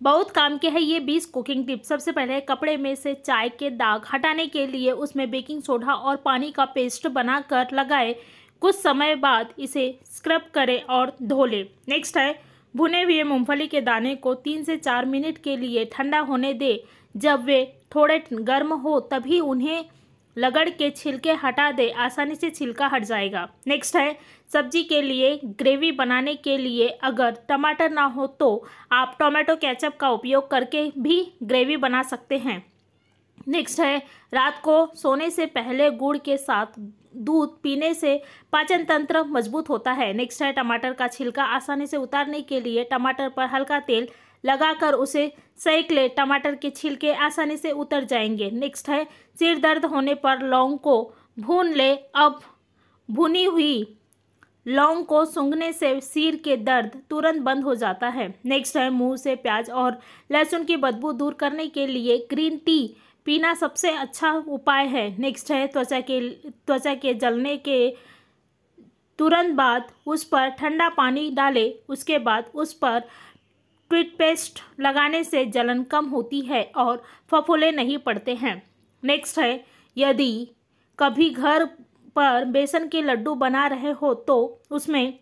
बहुत काम के है ये बीस कुकिंग टिप्स सबसे पहले कपड़े में से चाय के दाग हटाने के लिए उसमें बेकिंग सोडा और पानी का पेस्ट बनाकर लगाए। कुछ समय बाद इसे स्क्रब करें और धो लें। नेक्स्ट है, भुने हुए मूंगफली के दाने को तीन से चार मिनट के लिए ठंडा होने दें। जब वे थोड़े गर्म हो तभी उन्हें लगड़ के छिलके हटा दे, आसानी से छिलका हट जाएगा। नेक्स्ट है, सब्ज़ी के लिए ग्रेवी बनाने के लिए अगर टमाटर ना हो तो आप टोमेटो केचप का उपयोग करके भी ग्रेवी बना सकते हैं। नेक्स्ट है, रात को सोने से पहले गुड़ के साथ दूध पीने से पाचन तंत्र मज़बूत होता है। नेक्स्ट है, टमाटर का छिलका आसानी से उतारने के लिए टमाटर पर हल्का तेल लगाकर उसे सेक ले। टमाटर के छिलके आसानी से उतर जाएँगे। नेक्स्ट है, सिर दर्द होने पर लौंग को भून ले। अब भुनी हुई लौंग को सूंघने से सिर के दर्द तुरंत बंद हो जाता है। नेक्स्ट है, मुँह से प्याज और लहसुन की बदबू दूर करने के लिए ग्रीन टी पीना सबसे अच्छा उपाय है। नेक्स्ट है, त्वचा के त्वचा के जलने के तुरंत बाद उस पर ठंडा पानी डालें। उसके बाद उस पर टूथपेस्ट लगाने से जलन कम होती है और फफूले नहीं पड़ते हैं। नेक्स्ट है, यदि कभी घर पर बेसन के लड्डू बना रहे हो तो उसमें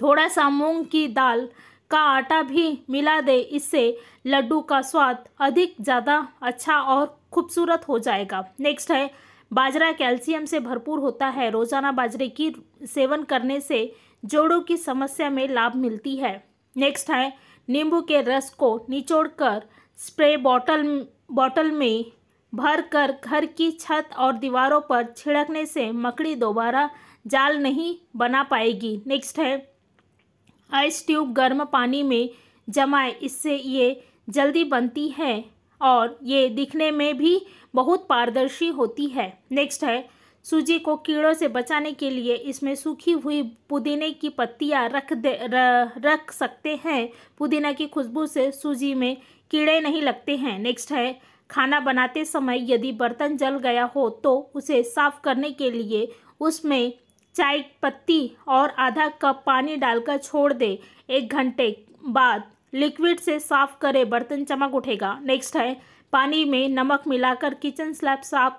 थोड़ा सा मूंग की दाल का आटा भी मिला दे, इससे लड्डू का स्वाद अधिक ज़्यादा अच्छा और खूबसूरत हो जाएगा। नेक्स्ट है, बाजरा कैल्शियम से भरपूर होता है। रोज़ाना बाजरे की सेवन करने से जोड़ों की समस्या में लाभ मिलती है। नेक्स्ट है नींबू के रस को निचोड़कर स्प्रे बॉटल बॉटल में भर कर घर की छत और दीवारों पर छिड़कने से मकड़ी दोबारा जाल नहीं बना पाएगी। नेक्स्ट है आइस ट्यूब गर्म पानी में जमाए, इससे ये जल्दी बनती है और ये दिखने में भी बहुत पारदर्शी होती है। नेक्स्ट है सूजी को कीड़ों से बचाने के लिए इसमें सूखी हुई पुदीने की पत्तियाँ रख दे र, रख सकते हैं। पुदीना की खुशबू से सूजी में कीड़े नहीं लगते हैं। नेक्स्ट है खाना बनाते समय यदि बर्तन जल गया हो तो उसे साफ़ करने के लिए उसमें चाय पत्ती और आधा कप पानी डालकर छोड़ दे। एक घंटे बाद लिक्विड से साफ़ करें बर्तन चमक उठेगा। नेक्स्ट है पानी में नमक मिलाकर किचन स्लैब साफ़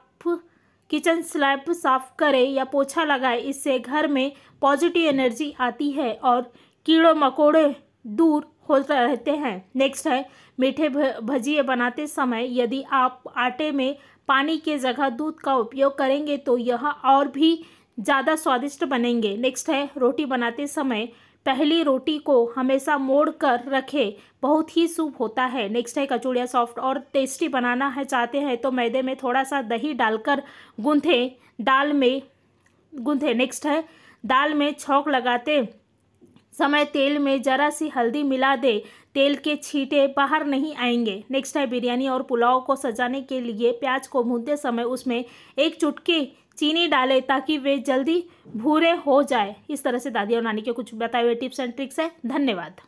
किचन स्लैब साफ़ करें या पोछा लगाए, इससे घर में पॉजिटिव एनर्जी आती है और कीड़ों मकोड़े दूर होते रहते हैं। नेक्स्ट है, मीठे भजिए बनाते समय यदि आप आटे में पानी के जगह दूध का उपयोग करेंगे तो यह और भी ज़्यादा स्वादिष्ट बनेंगे। नेक्स्ट है, रोटी बनाते समय पहली रोटी को हमेशा मोड़ कर रखें, बहुत ही सूप होता है। नेक्स्ट है, कचौड़िया सॉफ्ट और टेस्टी बनाना है, चाहते हैं तो मैदे में थोड़ा सा दही डालकर गूंथे, दाल में गूंथे। नेक्स्ट है, दाल में छौक लगाते समय तेल में ज़रा सी हल्दी मिला दे, तेल के छींटे बाहर नहीं आएँगे। नेक्स्ट है, बिरयानी और पुलाव को सजाने के लिए प्याज को भूनते समय उसमें एक चुटकी चीनी डालें ताकि वे जल्दी भूरे हो जाए। इस तरह से दादी और नानी के कुछ बताए हुए टिप्स एंड ट्रिक्स हैं। धन्यवाद।